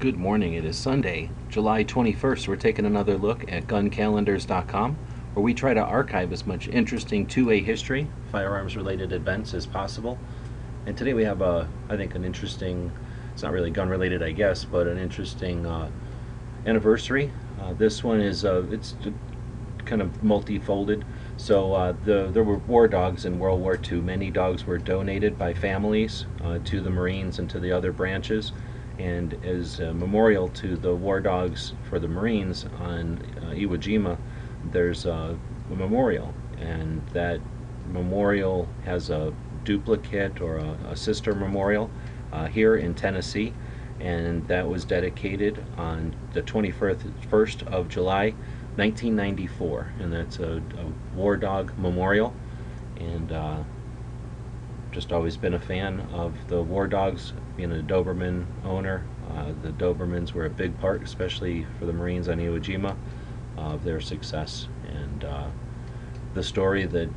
Good morning. It is Sunday, July 21st. We're taking another look at guncalendars.com where we try to archive as much interesting 2A history, firearms related events as possible. And today we have a, I think, an interesting, it's not really gun related, I guess, but an interesting uh, anniversary. Uh, this one is, uh, it's kind of multi-folded. So uh, the, there were war dogs in World War II. Many dogs were donated by families uh, to the Marines and to the other branches and as a memorial to the war dogs for the Marines on uh, Iwo Jima, there's a, a, memorial, and that memorial has a duplicate or a, a sister memorial uh, here in Tennessee, and that was dedicated on the 21st of July, 1994, and that's a, a war dog memorial, and uh, just always been a fan of the War Dogs, being a Doberman owner. Uh, the Dobermans were a big part, especially for the Marines on Iwo Jima, of their success. And uh, the story that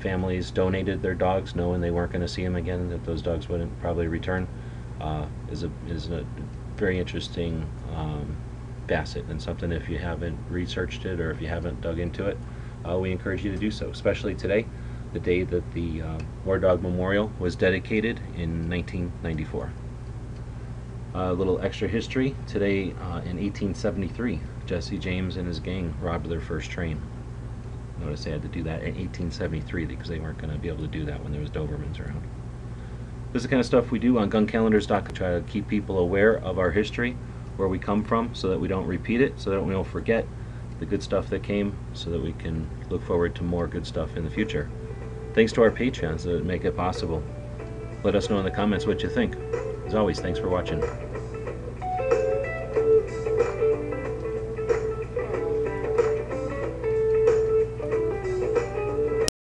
families donated their dogs knowing they weren't going to see them again, that those dogs wouldn't probably return, uh, is, a, is a very interesting um, facet and something if you haven't researched it or if you haven't dug into it, uh, we encourage you to do so, especially today the day that the uh, War Dog Memorial was dedicated in 1994. A little extra history. Today, uh, in 1873, Jesse James and his gang robbed their first train. Notice they had to do that in 1873 because they weren't going to be able to do that when there was Dobermans around. This is the kind of stuff we do on guncalendars.com. to Try to keep people aware of our history, where we come from, so that we don't repeat it, so that we don't forget the good stuff that came, so that we can look forward to more good stuff in the future. Thanks to our patrons that make it possible. Let us know in the comments what you think. As always, thanks for watching.